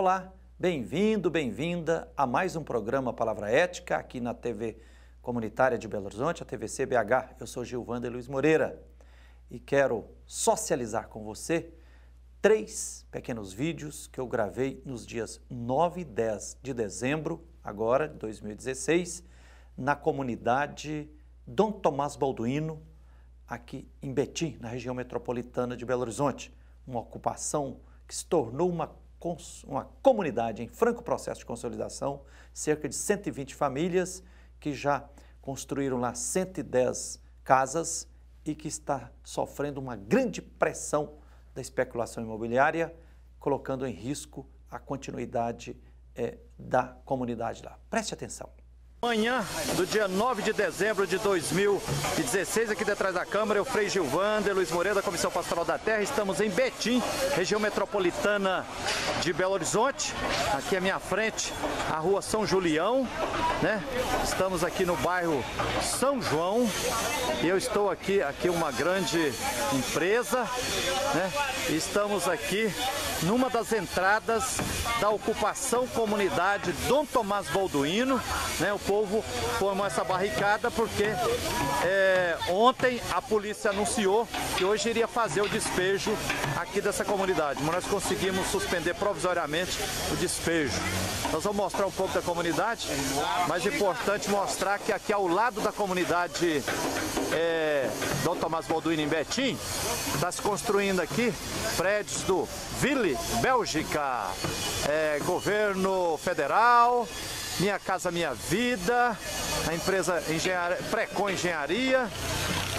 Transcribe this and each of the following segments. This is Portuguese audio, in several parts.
Olá, bem-vindo, bem-vinda a mais um programa Palavra Ética aqui na TV Comunitária de Belo Horizonte, a TVC BH. Eu sou Gilvander Luiz Moreira e quero socializar com você três pequenos vídeos que eu gravei nos dias 9 e 10 de dezembro, agora de 2016, na comunidade Dom Tomás Balduino, aqui em Betim, na região metropolitana de Belo Horizonte. Uma ocupação que se tornou uma, uma comunidade em franco processo de consolidação, cerca de 120 famílias que já construíram lá 110 casas e que está sofrendo uma grande pressão da especulação imobiliária, colocando em risco a continuidade é, da comunidade lá. Preste atenção. Manhã do dia 9 de dezembro de 2016, aqui detrás da Câmara, eu, Frei Gilvander, Luiz Moreira, da Comissão Pastoral da Terra, estamos em Betim, região metropolitana de Belo Horizonte. Aqui à minha frente, a rua São Julião, né? Estamos aqui no bairro São João e eu estou aqui, aqui uma grande empresa, né? Estamos aqui numa das entradas da ocupação comunidade Dom Tomás Balduino, né? O povo formou essa barricada porque é, ontem a polícia anunciou que hoje iria fazer o despejo aqui dessa comunidade, mas nós conseguimos suspender provisoriamente o despejo. Nós vamos mostrar um pouco da comunidade, mas é importante mostrar que aqui ao lado da comunidade é, Dom Tomás Balduino em Betim, está se construindo aqui prédios do Ville Bélgica, é, governo federal, minha Casa Minha Vida, a empresa Engenharia, Precon Engenharia.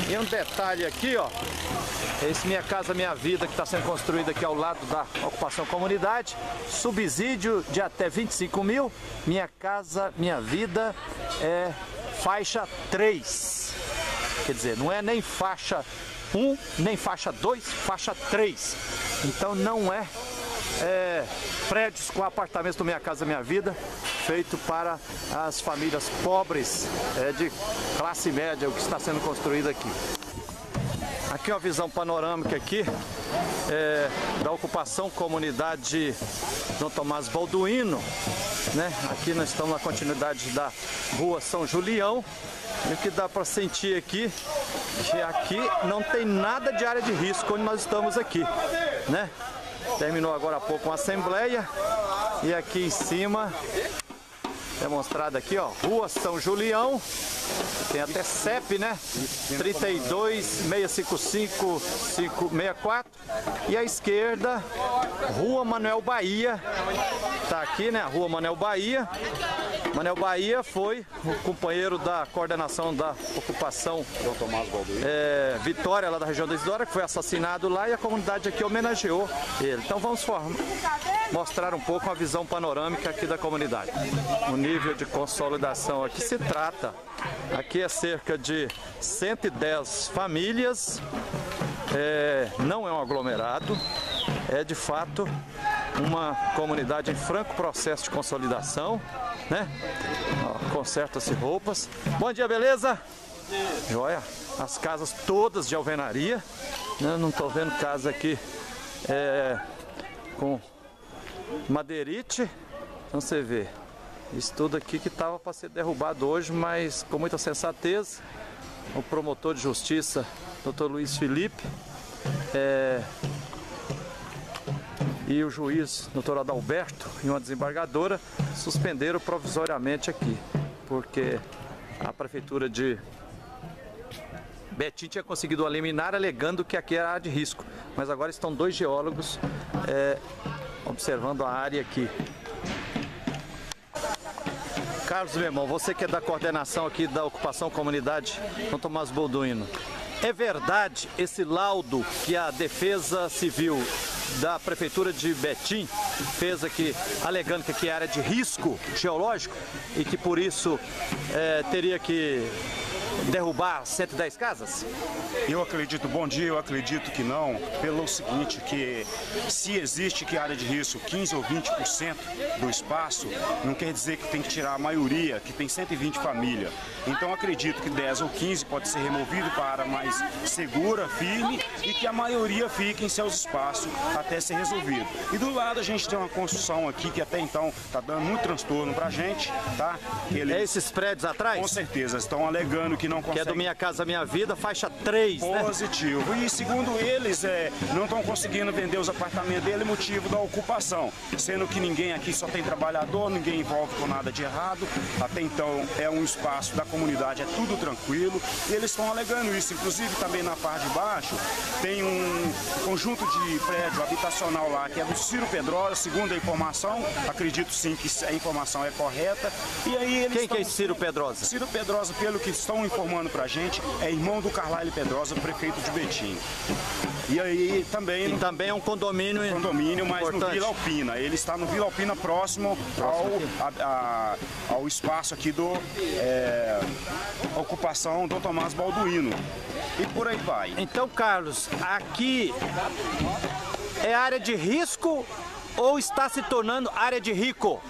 E um detalhe aqui, ó, esse Minha Casa Minha Vida que está sendo construído aqui ao lado da ocupação comunidade, subsídio de até 25 mil, Minha Casa Minha Vida é faixa 3, quer dizer, não é nem faixa 1, nem faixa 2, faixa 3, então não é, é prédios com apartamentos do Minha Casa Minha Vida, feito para as famílias pobres é, de classe média, o que está sendo construído aqui. Aqui uma visão panorâmica aqui é, da ocupação comunidade Dom Tomás Balduino. Né? Aqui nós estamos na continuidade da rua São Julião. E o que dá para sentir aqui que aqui não tem nada de área de risco onde nós estamos aqui, né? Terminou agora há pouco uma assembleia e aqui em cima demonstrado aqui, ó, Rua São Julião. Tem até CEP, né? 32 655 564. E à esquerda, Rua Manuel Bahia. Tá aqui, né? Rua Manuel Bahia. Manel Bahia foi o companheiro da coordenação da ocupação é, Vitória, lá da região da Isidora, que foi assassinado lá e a comunidade aqui homenageou ele. Então vamos mostrar um pouco a visão panorâmica aqui da comunidade. O nível de consolidação aqui se trata. Aqui é cerca de 110 famílias, é, não é um aglomerado, é de fato uma comunidade em franco processo de consolidação né? Conserta-se roupas. Bom dia, beleza? Joia. As casas todas de alvenaria. Né? Não estou vendo casa aqui é, com madeirite. Então você vê. Isso tudo aqui que estava para ser derrubado hoje, mas com muita sensatez. O promotor de justiça, Dr. Luiz Felipe, é, e o juiz, doutor Adalberto, e uma desembargadora suspenderam provisoriamente aqui, porque a prefeitura de Betim tinha conseguido eliminar alegando que aqui era área de risco, mas agora estão dois geólogos é, observando a área aqui. Carlos, meu irmão, você que é da coordenação aqui da ocupação comunidade Dom Tomás Bolduino, é verdade esse laudo que a Defesa Civil da Prefeitura de Betim fez aqui, alegando que aqui é área de risco geológico e que por isso é, teria que derrubar 110 casas? Eu acredito, bom dia, eu acredito que não, pelo seguinte, que se existe que área de risco 15 ou 20% do espaço, não quer dizer que tem que tirar a maioria, que tem 120 famílias. Então acredito que 10 ou 15 pode ser removido para área mais segura, firme e que a maioria fique em seus espaços até ser resolvido. E do lado a gente tem uma construção aqui que até então está dando muito transtorno para a gente, tá? Eles, é esses prédios atrás? Com certeza, estão alegando que não conseguem. Que é do Minha Casa Minha Vida, faixa 3, né? Positivo. Né? E segundo eles, é, não estão conseguindo vender os apartamentos dele motivo da ocupação, sendo que ninguém aqui só tem trabalhador, ninguém envolve com nada de errado. Até então é um espaço da comunidade, é tudo tranquilo. E eles estão alegando isso. Inclusive também na parte de baixo tem um conjunto de prédio habitacional lá que é do Ciro Pedrosa, segundo a informação, acredito sim que a informação é correta. E aí eles Quem estão... que é Ciro Pedrosa? Ciro Pedrosa, pelo que estão informando pra gente, é irmão do Carlyle Pedrosa, prefeito de Betim. E aí também. E também é um condomínio. Um condomínio, mas importante. no Vila Alpina. Ele está no Vila Alpina próximo, ao, a, a, ao espaço aqui do é, ocupação do Tomás Balduino. E por aí vai. Então, Carlos, aqui é área de risco ou está se tornando área de rico?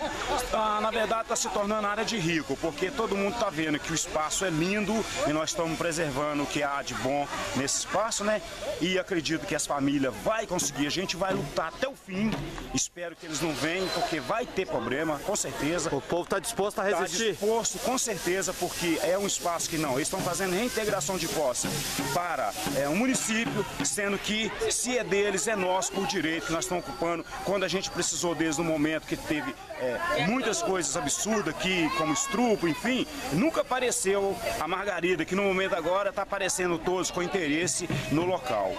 Ah, na verdade está se tornando área de rico, porque todo mundo está vendo que o espaço é lindo e nós estamos preservando o que há de bom nesse espaço, né? E acredito que as famílias vai conseguir, a gente vai lutar até o fim. Espero que eles não venham, porque vai ter problema, com certeza. O povo está disposto a resistir? Está disposto, com certeza, porque é um espaço que não. Eles estão fazendo reintegração de posse para é, um município, sendo que se é deles, é nosso por direito, que nós estamos ocupando quando a gente precisou deles no momento que teve é, muitas coisas absurdas aqui, como estrupo, enfim, nunca apareceu a Margarida, que no momento agora está aparecendo todos com interesse no local.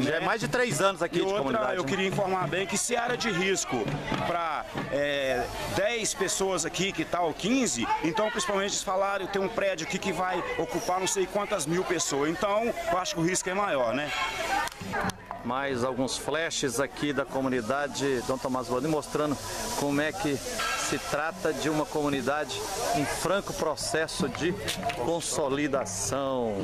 Já é né? é mais de três anos aqui e de outra, comunidade. Eu né? queria informar bem que se área de risco para é, 10 pessoas aqui, que tal, 15, então principalmente eles falaram, tem um prédio aqui que vai ocupar não sei quantas mil pessoas, então eu acho que o risco é maior, né? Mais alguns flashes aqui da comunidade Dom Tomás mostrando como é que se trata de uma comunidade em franco processo de consolidação.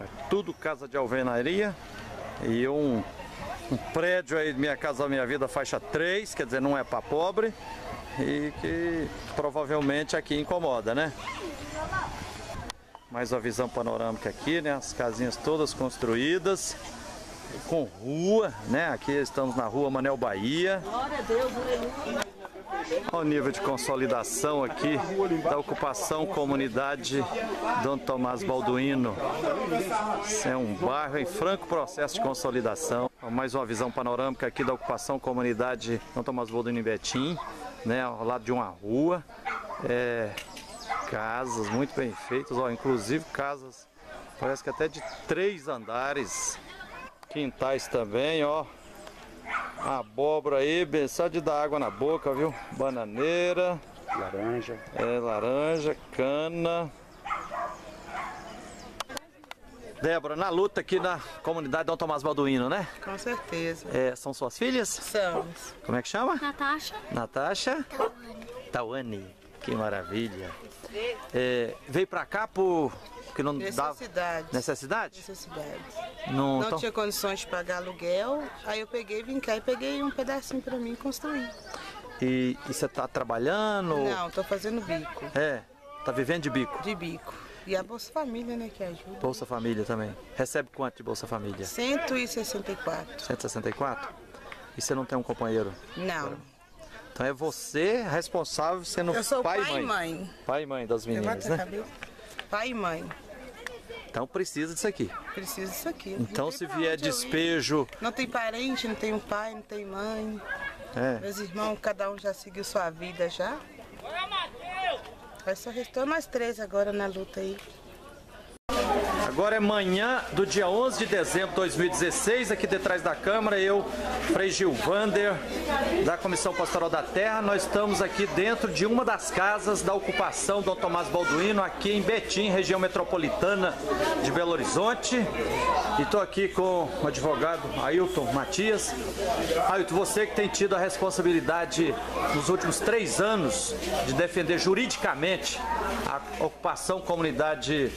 É tudo casa de alvenaria e um, um prédio aí Minha Casa Minha Vida faixa 3, quer dizer, não é para pobre e que provavelmente aqui incomoda, né? Mais uma visão panorâmica aqui, né? As casinhas todas construídas com rua, né? Aqui estamos na rua Manel Bahia. Olha o nível de consolidação aqui da ocupação comunidade Dom Tomás Balduino. É um bairro em franco processo de consolidação. Mais uma visão panorâmica aqui da ocupação comunidade Dom Tomás Balduino em Betim, né? Ao lado de uma rua. É, casas muito bem feitas, ó, inclusive casas, parece que até de três andares, quintais também, ó. Abóbora aí, só de dar água na boca, viu? Bananeira. Laranja. É, laranja, cana. Débora, na luta aqui na comunidade Dom Tomás Balduino, né? Com certeza. É, são suas filhas? Somos. Como é que chama? Natasha. Natasha? Tawane. Tawane. Que maravilha. É, veio pra cá por. Porque não necessidade. dava. Necessidade? Necessidade. Não, não então... tinha condições de pagar aluguel, aí eu peguei, vim cá e peguei um pedacinho pra mim construí. E, e você tá trabalhando? Não, tô fazendo bico. É, tá vivendo de bico? De bico. E a Bolsa Família, né, que ajuda. Bolsa Família também. Recebe quanto de Bolsa Família? 164. 164? E você não tem um companheiro? Não. Então é você responsável sendo Eu sou pai, pai e mãe. mãe. Pai e mãe das meninas, né? Pai e mãe. Então precisa disso aqui. Precisa disso aqui. Então se vier despejo. Não tem parente, não tem um pai, não tem mãe. É. Meus irmãos, cada um já seguiu sua vida já. Aí só restou nós três agora na luta aí. Agora é manhã do dia 11 de dezembro de 2016, aqui detrás da Câmara, eu, Frei Gilvander, da Comissão Pastoral da Terra, nós estamos aqui dentro de uma das casas da ocupação Dom Tomás Balduino, aqui em Betim, região metropolitana de Belo Horizonte. E estou aqui com o advogado Ailton Matias. Ailton, você que tem tido a responsabilidade nos últimos três anos de defender juridicamente a ocupação comunidade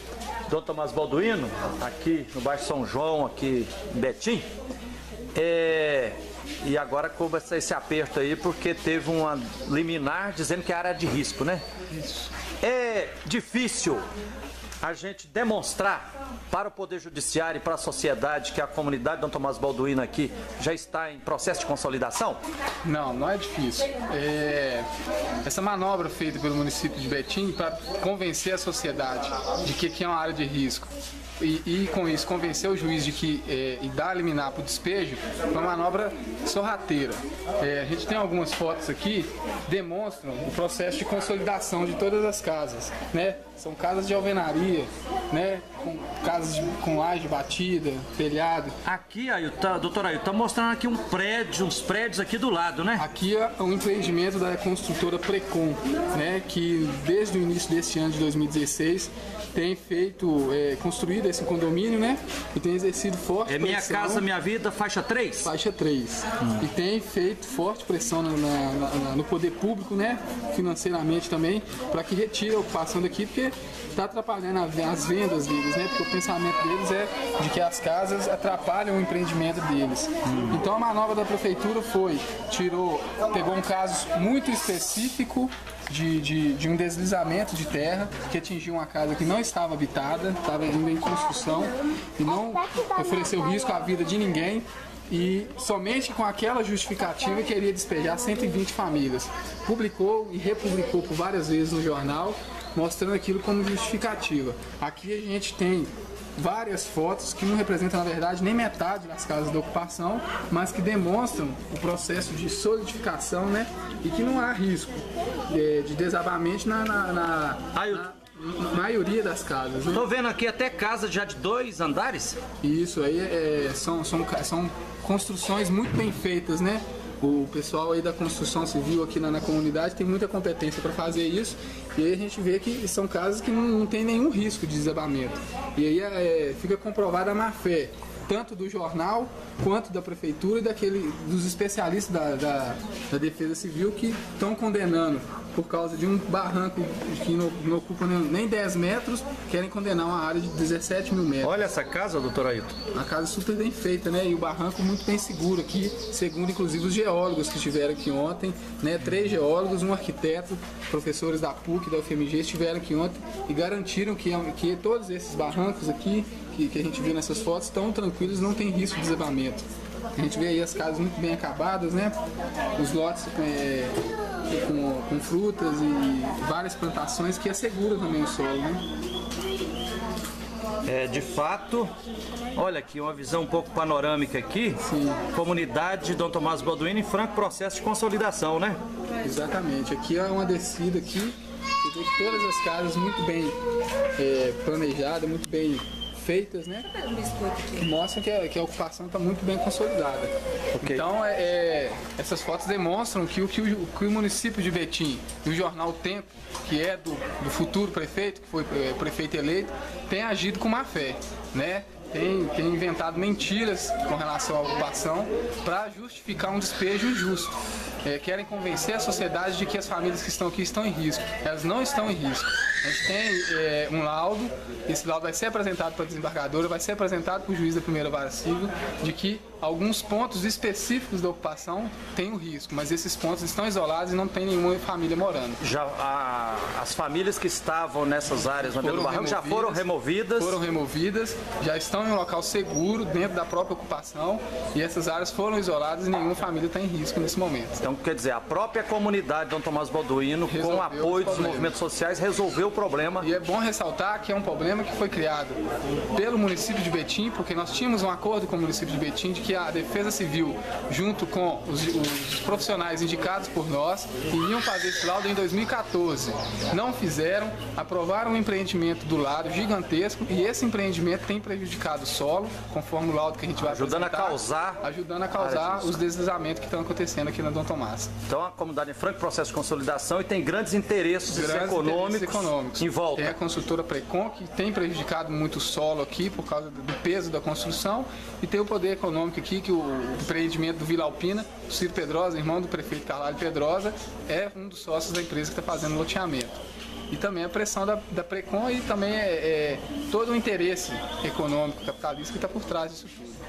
Dom Tomás Balduino, aqui no bairro São João, aqui em Betim. É, e agora começa esse aperto aí porque teve uma liminar dizendo que é área de risco, né? Isso. É difícil a gente demonstrar para o Poder Judiciário e para a sociedade que a comunidade Dom Tomás Balduino aqui já está em processo de consolidação? Não, não é difícil. É... Essa manobra feita pelo município de Betim para convencer a sociedade de que aqui é uma área de risco e, e, com isso convencer o juiz de que é, e dar liminar para o despejo uma manobra sorrateira. É, a gente tem algumas fotos aqui demonstram o processo de consolidação de todas as casas, né? São casas de alvenaria, né? Com casas com laje batida, telhado. Aqui, Ailton, tá, doutor Ailton, tá mostrando aqui um prédio, uns prédios aqui do lado, né? Aqui é um empreendimento da construtora Precon, né? Que desde o início desse ano de 2016 tem feito, é, construído esse condomínio, né? E tem exercido forte É Minha pressão, Casa Minha Vida, faixa 3? Faixa 3. Hum. E tem feito forte pressão na, na, na, no poder público, né? Financeiramente também, para que retire a ocupação daqui, porque está atrapalhando as vendas deles, né? Porque o pensamento deles é de que as casas atrapalham o empreendimento deles. Hum. Então a manobra da prefeitura foi, tirou, pegou um caso muito específico de, de, de, um deslizamento de terra que atingiu uma casa que não estava habitada, estava ainda em construção e não ofereceu risco à vida de ninguém e somente com aquela justificativa queria despejar 120 famílias. Publicou e republicou por várias vezes no jornal, mostrando aquilo como justificativa. Aqui a gente tem várias fotos que não representam, na verdade, nem metade das casas da ocupação, mas que demonstram o processo de solidificação, né? E que não há risco de, de desabamento na, na, na, na maioria das casas. Né? Tô vendo aqui até casa já de dois andares? Isso aí é, são, são, são construções muito bem feitas, né? O pessoal aí da construção civil aqui na, na comunidade tem muita competência para fazer isso e aí a gente vê que são casas que não, não tem nenhum risco de desabamento. E aí é, fica comprovada a má fé tanto do jornal quanto da prefeitura e daquele, dos especialistas da, da, da Defesa Civil que estão condenando por causa de um barranco que não, não, ocupa nem 10 metros, querem condenar uma área de 17 mil metros. Olha essa casa, doutor Ailton. A casa super bem feita, né? E o barranco muito bem seguro aqui, segundo inclusive os geólogos que estiveram aqui ontem, né? Três geólogos, um arquiteto, professores da PUC, da UFMG estiveram aqui ontem e garantiram que, que todos esses barrancos aqui que, que a gente viu nessas fotos estão tranquilos, não tem risco de desabamento. A gente vê aí as casas muito bem acabadas, né? Os lotes é, com, com, frutas e várias plantações que asseguram também o solo, né? É, de fato, olha aqui, uma visão um pouco panorâmica aqui. Sim. Comunidade Dom Tomás Balduino em franco processo de consolidação, né? Exatamente. Aqui é uma descida aqui. Você vê que todas as casas muito bem é, planejadas, muito bem feitas, né? Que mostram que a, que a ocupação está muito bem consolidada. Okay. Então, é, é, essas fotos demonstram que o, que o, que o município de Betim e o jornal o Tempo, que é do, do futuro prefeito, que foi é, prefeito eleito, tem agido com má fé, né? Tem, tem inventado mentiras com relação à ocupação para justificar um despejo injusto é, querem convencer a sociedade de que as famílias que estão aqui estão em risco. Elas não estão em risco. A gente tem é, um laudo, esse laudo vai ser apresentado para a desembargadora, vai ser apresentado para o juiz da primeira vara civil, de que alguns pontos específicos da ocupação têm o risco, mas esses pontos estão isolados e não tem nenhuma família morando. Já a, as famílias que estavam nessas áreas na do barranco já foram removidas? Foram removidas, já estão em um local seguro dentro da própria ocupação e essas áreas foram isoladas e nenhuma família está em risco nesse momento. Então, quer dizer, a própria comunidade Dom Tomás Balduino, resolveu com o apoio dos movimentos sociais, resolveu o problema. E é bom ressaltar que é um problema que foi criado pelo município de Betim, porque nós tínhamos um acordo com o município de Betim de que que a Defesa Civil, junto com os, os profissionais indicados por nós, iriam fazer esse laudo em 2014. Não fizeram, aprovaram um empreendimento do lado gigantesco e esse empreendimento tem prejudicado o solo, conforme o laudo que a gente vai ajudando a causar ajudando a causar os deslizamentos que estão acontecendo aqui na Dom Tomás. Então a comunidade em franco processo de consolidação e tem grandes interesses grandes econômicos, interesses econômicos em volta. Tem a construtora Precon que tem prejudicado muito o solo aqui por causa do peso da construção e tem o poder econômico aqui que o empreendimento do Vila Alpina, o Ciro Pedrosa, irmão do prefeito Carlalho Pedrosa, é um dos sócios da empresa que está fazendo o loteamento e também a pressão da, da Precon e também é, é todo o interesse econômico capitalista que está por trás disso tudo.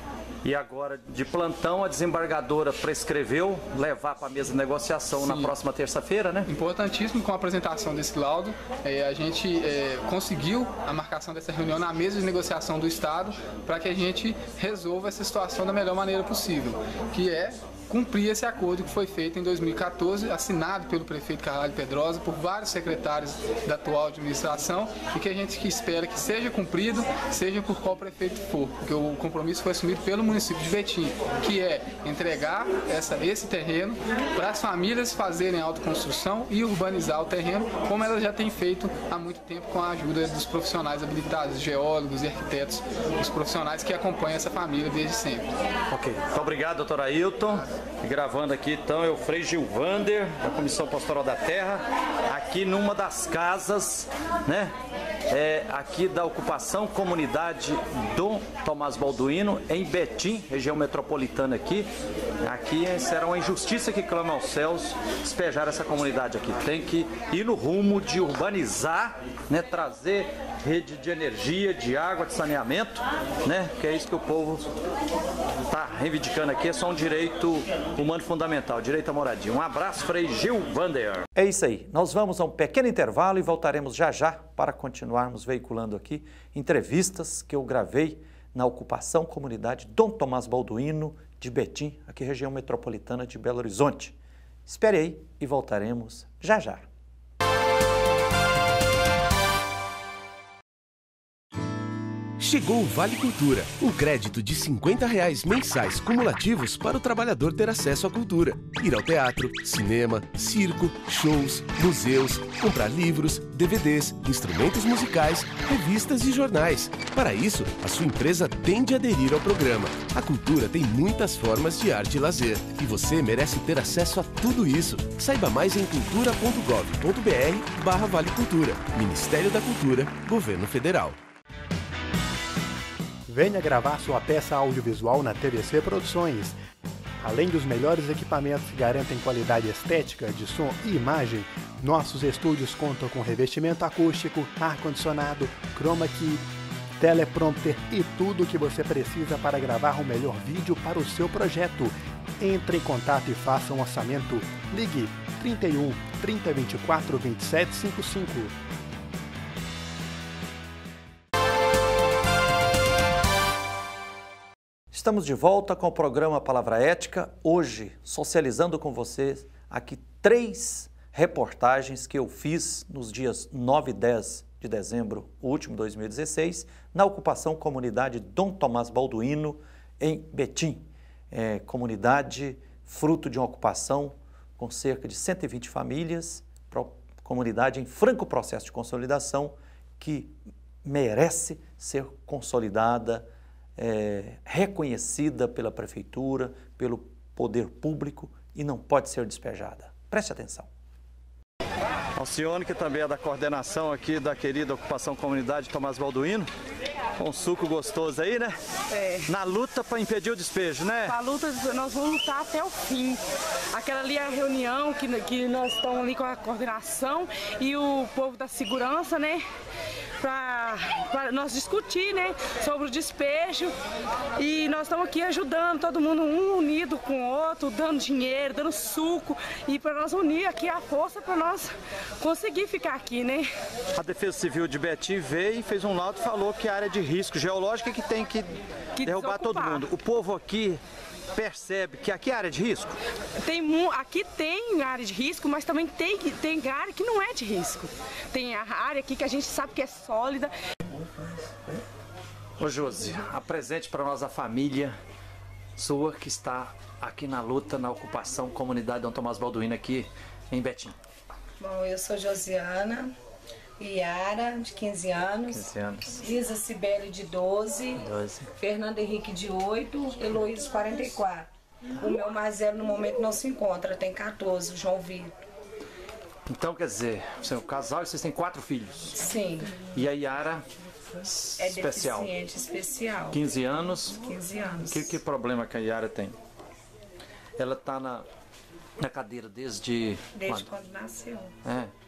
E agora, de plantão, a desembargadora prescreveu levar para a mesa de negociação Sim. na próxima terça-feira, né? Importantíssimo com a apresentação desse laudo. É, a gente é, conseguiu a marcação dessa reunião na mesa de negociação do Estado para que a gente resolva essa situação da melhor maneira possível, que é cumprir esse acordo que foi feito em 2014, assinado pelo prefeito Carvalho Pedrosa, por vários secretários da atual administração e que a gente espera que seja cumprido, seja por qual prefeito for, porque o compromisso foi assumido pelo município de Betim, que é entregar essa, esse terreno para as famílias fazerem autoconstrução e urbanizar o terreno, como elas já têm feito há muito tempo com a ajuda dos profissionais habilitados, geólogos e arquitetos, os profissionais que acompanham essa família desde sempre. Ok, muito obrigado, doutor Ailton. Gravando aqui então é o Frei Gilvander, da Comissão Pastoral da Terra, aqui numa das casas, né? É, aqui da ocupação comunidade Dom Tomás Balduino, em Betim, região metropolitana aqui. Aqui será uma injustiça que clama aos céus despejar essa comunidade aqui. Tem que ir no rumo de urbanizar, né, trazer rede de energia, de água, de saneamento, né? Que é isso que o povo está reivindicando aqui, é só um direito humano fundamental, direito à moradia. Um abraço, Frei Gil Vander. É isso aí. Nós vamos a um pequeno intervalo e voltaremos já já para continuarmos veiculando aqui entrevistas que eu gravei na ocupação comunidade Dom Tomás Balduino de Betim, aqui região metropolitana de Belo Horizonte. Espere aí e voltaremos já já. Chegou o Vale Cultura, um crédito de 50 reais mensais cumulativos para o trabalhador ter acesso à cultura. Ir ao teatro, cinema, circo, shows, museus, comprar livros, DVDs, instrumentos musicais, revistas e jornais. Para isso, a sua empresa tem de aderir ao programa. A cultura tem muitas formas de arte e lazer, e você merece ter acesso a tudo isso. Saiba mais em cultura.gov.br barra Vale Cultura. Ministério da Cultura, Governo Federal. Venha gravar sua peça audiovisual na TVC Produções. Além dos melhores equipamentos que garantem qualidade estética de som e imagem, nossos estúdios contam com revestimento acústico, ar-condicionado, chroma key, teleprompter e tudo o que você precisa para gravar o melhor vídeo para o seu projeto. Entre em contato e faça um orçamento. Ligue 31 3024 2755. Estamos de volta com o programa Palavra Ética, hoje socializando com vocês aqui três reportagens que eu fiz nos dias 9 e 10 de dezembro, último 2016, na ocupação comunidade Dom Tomás Balduino, em Betim. É, comunidade fruto de uma ocupação com cerca de 120 famílias, comunidade em franco processo de consolidação que merece ser consolidada, é, reconhecida pela prefeitura, pelo poder público e não pode ser despejada. Preste atenção. Alcione, que também é da coordenação aqui da querida ocupação comunidade Tomás Balduino. Com um suco gostoso aí, né? É. Na luta para impedir o despejo, né? A luta, nós vamos lutar até o fim. Aquela ali é a reunião que, que nós estamos ali com a coordenação e o povo da segurança, né? Para nós discutir né, sobre o despejo. E nós estamos aqui ajudando todo mundo, um unido com o outro, dando dinheiro, dando suco. E para nós unir aqui a força para nós conseguir ficar aqui, né? A Defesa Civil de Betim veio e fez um laudo e falou que a área de risco geológica é que tem que, que derrubar desocupar. todo mundo. O povo aqui percebe que aqui é área de risco? Tem, aqui tem área de risco, mas também tem, tem área que não é de risco. Tem a área aqui que a gente sabe que é sólida. Ô Josi, apresente para nós a família sua que está aqui na luta, na ocupação comunidade Dom Tomás Balduino aqui em Betim. Bom, eu sou Josiana Iara, de 15 anos. 15 anos. Lisa Sibeli, de 12. 12. Fernando Henrique, de 8. Heloísa, 44. O meu mais velho no momento não se encontra, tem 14, o João Vitor. Então, quer dizer, você é um casal e vocês têm quatro filhos. Sim. E a Yara, é especial. deficiente especial. 15 anos. 15 anos. Que, que problema que a Yara tem? Ela está na, na cadeira desde. Desde quando, quando nasceu. É.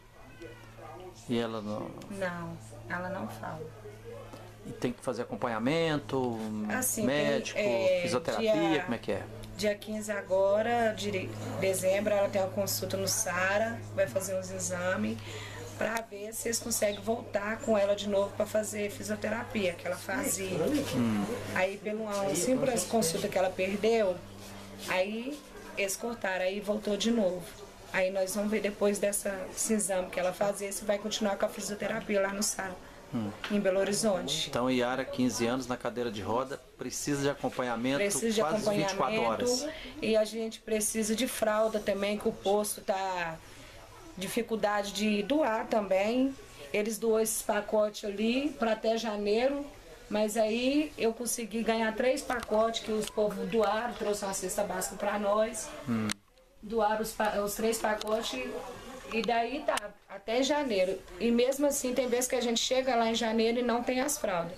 E ela não. Não, ela não fala. E tem que fazer acompanhamento, assim, médico, tem, é, fisioterapia, dia, como é que é? Dia 15 agora, de dezembro, ela tem uma consulta no SARA, vai fazer uns exames para ver se eles conseguem voltar com ela de novo para fazer fisioterapia que ela fazia. Hum. Aí pelo simples consulta que ela perdeu, aí eles cortaram, aí voltou de novo. Aí nós vamos ver depois dessa, desse exame que ela fazer se vai continuar com a fisioterapia lá no SARA hum. em Belo Horizonte. Então, Yara, 15 anos na cadeira de roda, precisa de acompanhamento precisa de quase acompanhamento, 24 horas. E a gente precisa de fralda também, que o posto tá dificuldade de doar também. Eles doam esses pacotes ali para até janeiro. Mas aí eu consegui ganhar três pacotes que os povos doaram, trouxe uma cesta básica para nós. Hum. Doaram os, os três pacotes e daí tá, até janeiro. E mesmo assim, tem vezes que a gente chega lá em janeiro e não tem as fraldas.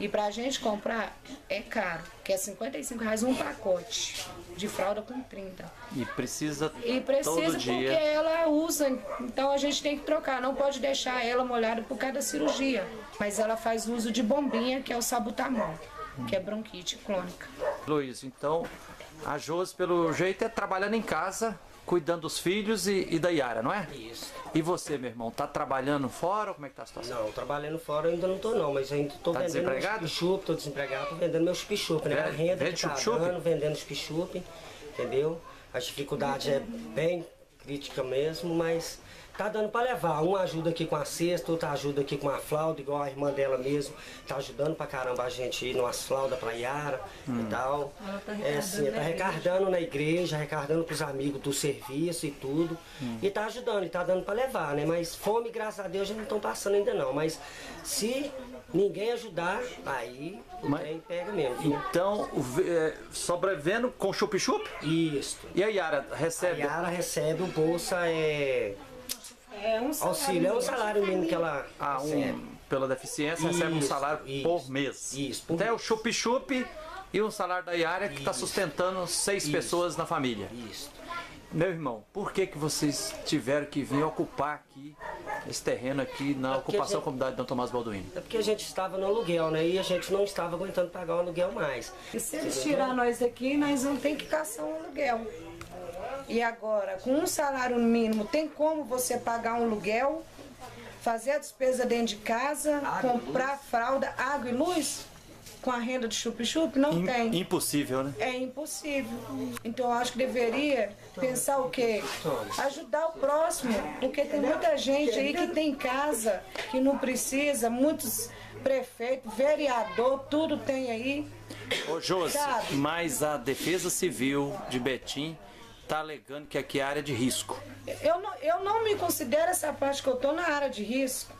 E pra gente comprar é caro, que é 55 reais um pacote de fralda com 30. E precisa E precisa todo porque dia. ela usa, então a gente tem que trocar, não pode deixar ela molhada por cada cirurgia. Mas ela faz uso de bombinha, que é o sabutamol, que é bronquite crônica. Luiz, então a Josi, pelo jeito, é trabalhando em casa, cuidando dos filhos e, e da Yara, não é? Isso. E você, meu irmão, tá trabalhando fora ou como é que tá a situação? Não, trabalhando fora eu ainda não tô não, mas ainda tô tá vendendo desempregado? meus chup tô desempregado, tô vendendo meus chup né? A renda Vende que tá chup-chup? dando, vendendo chup entendeu? A dificuldade é bem crítica mesmo, mas tá dando para levar. Um ajuda aqui com a cesta, outro ajuda aqui com a flauta, igual a irmã dela mesmo, tá ajudando pra caramba a gente ir numas flautas pra Yara hum. e tal. Ela tá é assim, tá arrecardando na igreja, arrecardando pros amigos do serviço e tudo. Hum. E tá ajudando, e tá dando para levar, né? Mas fome, graças a Deus, já não estão passando ainda não. Mas se ninguém ajudar, aí o Mas, trem pega mesmo. Viu? Então, é, sobrevivendo com chup-chup? Isso. E a Yara recebe? A Yara recebe o bolsa, é é um salário Auxílio, é um salário mínimo que ela ah, um, pela deficiência isso, recebe um salário isso, por mês. Isso, por Até o chup-chup e um salário da Iária que está sustentando seis isso, pessoas na família. Isso. Meu irmão, por que, que vocês tiveram que vir ocupar aqui esse terreno aqui na é ocupação gente, comunidade de Dom Tomás Balduino? É porque a gente estava no aluguel, né? E a gente não estava aguentando pagar o aluguel mais. E se eles tirar nós daqui, nós não tem que caçar um aluguel. E agora, com um salário mínimo, tem como você pagar um aluguel, fazer a despesa dentro de casa, água, comprar fralda, água e luz? Com a renda de chup-chup? Não In, tem. Impossível, né? É impossível. Então eu acho que deveria pensar o quê? Ajudar o próximo. Porque tem muita gente aí que tem casa, que não precisa, muitos prefeitos, vereador, tudo tem aí. Ô Josi, mas a Defesa Civil de Betim está alegando que aqui é área de risco. Eu não, eu não me considero essa parte que eu estou na área de risco.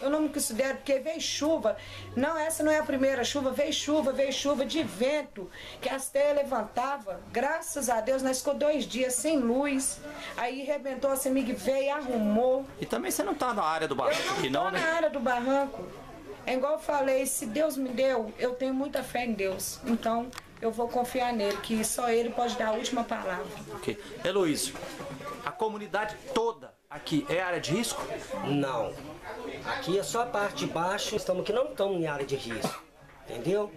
Eu não me considero, porque veio chuva. Não, essa não é a primeira chuva. Veio chuva, veio chuva de vento, que as telhas levantava. Graças a Deus, nós ficou dois dias sem luz. Aí rebentou, a semig veio e arrumou. E também você não está na área do barranco aqui, não, né? na área do barranco. É igual eu falei, se Deus me deu, eu tenho muita fé em Deus. Então, eu vou confiar nele, que só ele pode dar a última palavra. Ok. Heloísio, a comunidade toda aqui é área de risco? Não. Aqui é só a parte de baixo, estamos que não estamos em área de risco. Entendeu?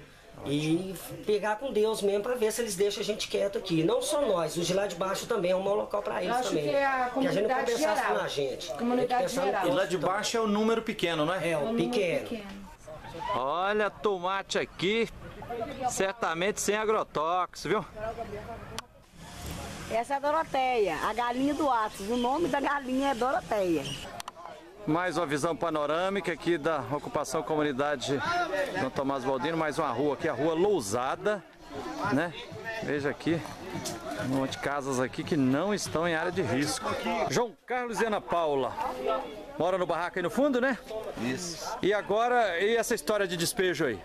E pegar com Deus mesmo para ver se eles deixam a gente quieto aqui. Não só nós, os de lá de baixo também é um local para eles Acho também. Que, é a que a gente não pode pensar geral. só na gente. Comunidade geral. E lá de baixo é o número pequeno, não é? É, o, o pequeno. pequeno. Olha, tomate aqui, certamente sem agrotóxico, viu? Essa é a Doroteia, a galinha do Atos. O nome da galinha é Doroteia. Mais uma visão panorâmica aqui da ocupação comunidade Dom Tomás Baldino, mais uma rua aqui, a rua Lousada. né? Veja aqui, um monte de casas aqui que não estão em área de risco. João Carlos e Ana Paula. Mora no barraco aí no fundo, né? Isso. E agora, e essa história de despejo aí?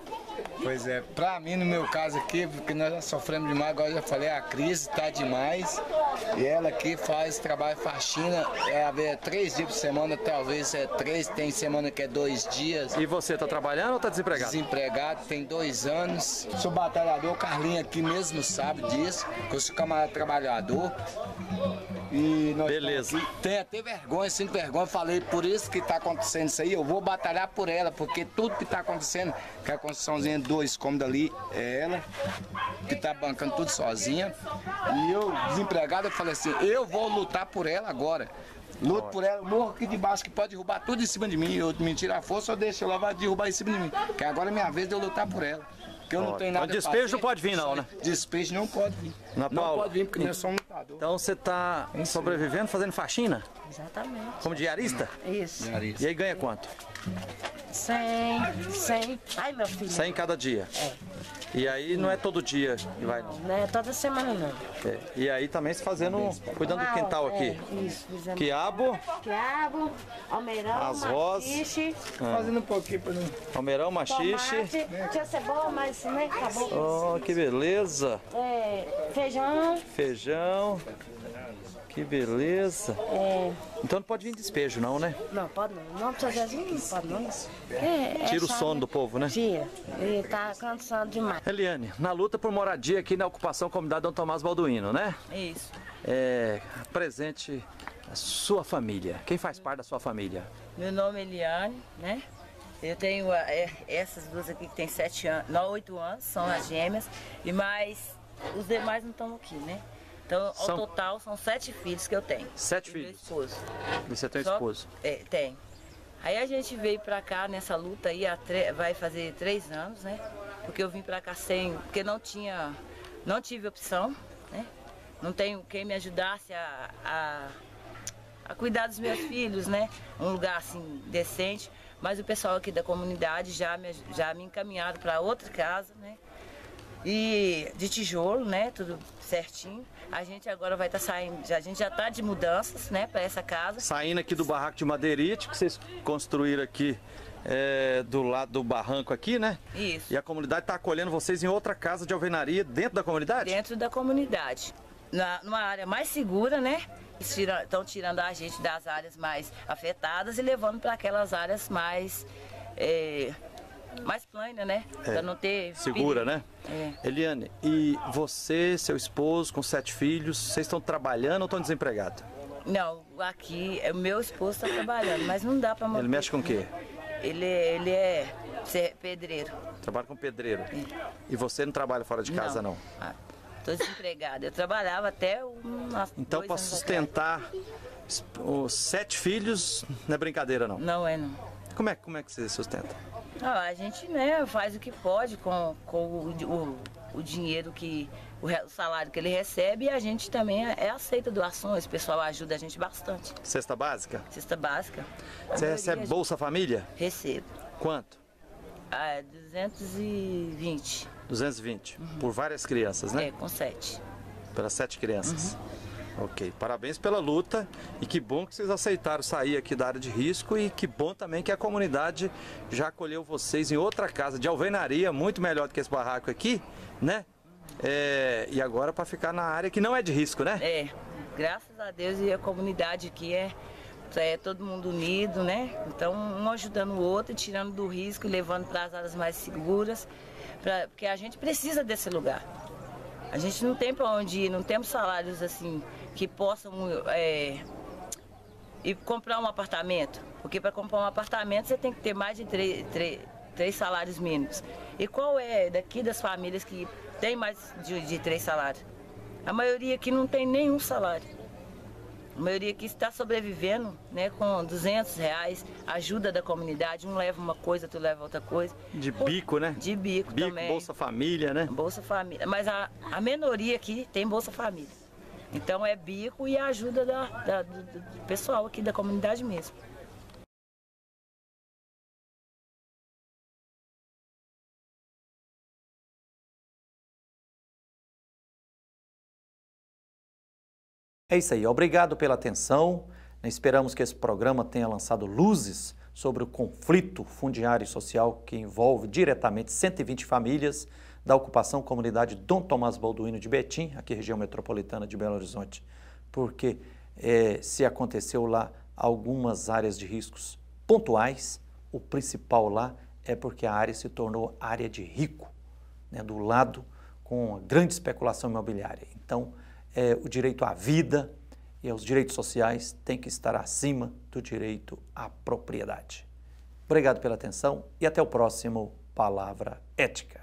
Pois é, pra mim, no meu caso aqui, porque nós já sofremos demais, agora eu já falei, a crise tá demais. E ela aqui faz trabalho faxina, é, é três dias por semana, talvez é três, tem semana que é dois dias. E você tá trabalhando ou tá desempregado? Desempregado, tem dois anos. Sou batalhador, o Carlinho aqui mesmo sabe disso, que eu sou camarada trabalhador. E nós Beleza. Tem até vergonha, sinto vergonha, falei, por isso que tá acontecendo isso aí, eu vou batalhar por ela, porque tudo que tá acontecendo, que a construçãozinha dois cômodos ali, é ela, que tá bancando tudo sozinha. E eu, desempregado, eu falei assim, eu vou lutar por ela agora. Luto por ela, morro aqui de baixo que pode derrubar tudo em cima de mim. Eu me tiro a força, eu deixo ela vai derrubar em cima de mim. Que agora é minha vez de eu lutar por ela. Porque eu não tenho nada Então, despejo não pode vir não, né? Despejo não pode vir. Na não Paula. pode vir porque nós somos. Então você tá sobrevivendo fazendo faxina? Exatamente. Como diarista? Isso. E aí ganha quanto? 100, 100. Ai, meu filho. 100 cada dia. É. E aí não é todo dia que vai não. Não é toda semana não. É. E aí também se fazendo, cuidando do quintal aqui. É, isso, fizemos. Quiabo, Quiabo, almeirão, As machixe, Ah. Fazendo um pouquinho pra não... almeirão, machixe. tomate, tinha cebola, mas né, acabou. Oh, que beleza. É, feijão, Feijão. Que beleza. é, Então não pode vir despejo não, né? não, pode não. Não precisa de não pode não. É, é Tira o só, sono né? do povo, né? Tira. Ele tá cansando demais. Eliane, na luta por moradia aqui na ocupação comunidade Dom Tomás Balduino, né? Isso. É, presente a sua família. Quem faz parte da sua família? Meu nome é Eliane, né? Eu tenho ah, é, essas duas aqui que tem sete anos, não, oito anos, são as gêmeas, e mais os demais não estão aqui, né? Então, ao São- total, são sete filhos que eu tenho. Sete E filhos. Meu esposo. E você tem Só- esposo? É, tem. Aí a gente veio pra cá nessa luta aí, tre- vai fazer três anos, né? Porque eu vim pra cá sem, porque não tinha, não tive opção, né? Não tenho quem me ajudasse a, a, a cuidar dos meus filhos, né? Um lugar assim decente. Mas o pessoal aqui da comunidade já me, já me encaminharam para outra casa, né? E de tijolo, né? Tudo certinho. A gente agora vai estar saindo, já- a gente já está de mudanças, né? Para essa casa. Saindo aqui do barraco de madeirite que vocês construíram aqui é, do lado do barranco aqui, né? Isso. E a comunidade está acolhendo vocês em outra casa de alvenaria dentro da comunidade? Dentro da comunidade. Na, numa área mais segura, né? Estão tirando a gente das áreas mais afetadas e levando para aquelas áreas mais. é, mais planas, né? É, Para não ter. Segura, perigo. né? É. Eliane, e você, seu esposo, com sete filhos, vocês estão trabalhando ou estão desempregados? Não, aqui, o meu esposo está trabalhando, mas não dá para manter. Ele mexe com o quê? Ele, ele é pedreiro. Trabalha com pedreiro. E você não trabalha fora de casa, não? Estou desempregada. Eu trabalhava até umas Então, para sustentar os sete filhos, não é brincadeira, não? Não é, não. Como é, como é que você sustenta? Ah, a gente né, faz o que pode com, com o, o, o dinheiro que. O, salário que ele recebe e a gente também é, é aceita doações. O pessoal ajuda a gente bastante. Cesta básica? Cesta básica. Você recebe Bolsa Família? Recebo. Quanto? Ah, é 220. 220. Por várias crianças, né? É, com sete. Pelas sete crianças. Ok, parabéns pela luta e que bom que vocês aceitaram sair aqui da área de risco e que bom também que a comunidade já acolheu vocês em outra casa de alvenaria, muito melhor do que esse barraco aqui, né? É, e agora para ficar na área que não é de risco, né? É, graças a Deus e a comunidade aqui é, é todo mundo unido, né? Então, um ajudando o outro, tirando do risco levando para as áreas mais seguras, pra, porque a gente precisa desse lugar. A gente não tem para onde ir, não temos salários assim que possam é, ir comprar um apartamento. Porque para comprar um apartamento você tem que ter mais de três, salários mínimos. E qual é daqui das famílias que tem mais de, de três salários? A maioria aqui não tem nenhum salário. A maioria aqui está sobrevivendo né, com 200 reais, ajuda da comunidade, um leva uma coisa, outro leva outra coisa. De bico, né? De bico, Bico, também. Bolsa Família, né? Bolsa Família. Mas a, a minoria aqui tem Bolsa Família. Então é bico e a ajuda da, da, do, do pessoal aqui da comunidade mesmo. É isso aí, obrigado pela atenção. Esperamos que esse programa tenha lançado luzes sobre o conflito fundiário e social que envolve diretamente 120 famílias da ocupação comunidade Dom Tomás Balduino de Betim, aqui região metropolitana de Belo Horizonte, porque é, se aconteceu lá algumas áreas de riscos pontuais, o principal lá é porque a área se tornou área de rico, né, do lado com grande especulação imobiliária. Então, é, o direito à vida e os direitos sociais têm que estar acima do direito à propriedade. Obrigado pela atenção e até o próximo Palavra Ética.